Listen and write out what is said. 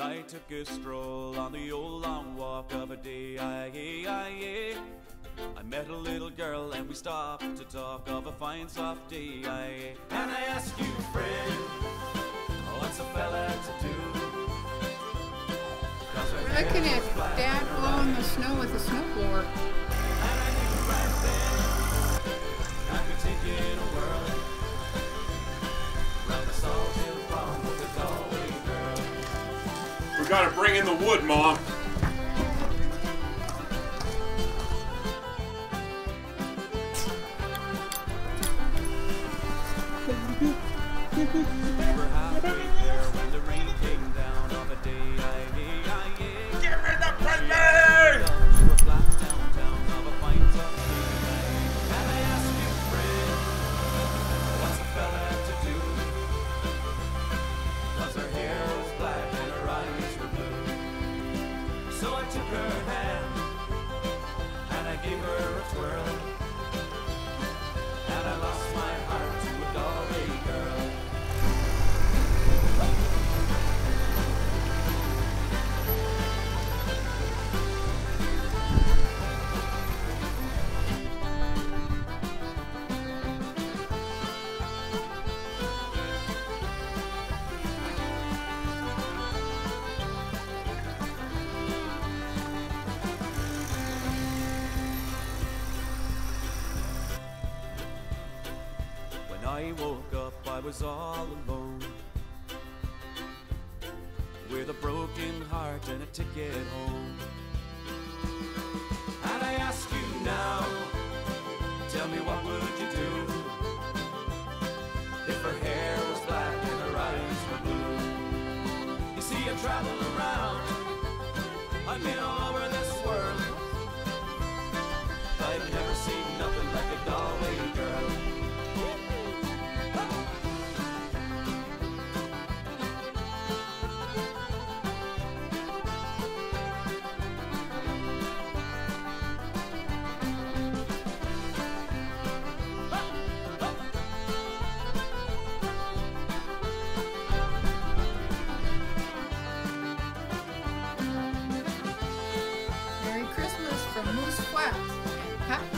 I took a stroll on the old long walk of a day. I, I, I met a little girl and we stopped to talk of a fine soft day. I, and I asked you, friend, what's a fella to do? 'Cause her We're looking at Dad blowing the snow with a snowblower. Gotta bring in the wood, Mom. took her hand and I gave her a twirl. I woke up, I was all alone. With a broken heart and a ticket home. And I ask you now, tell me what would you do if her hair was black and her eyes were blue? You see, I travel around, I've been all over this world. I've never seen nothing Merry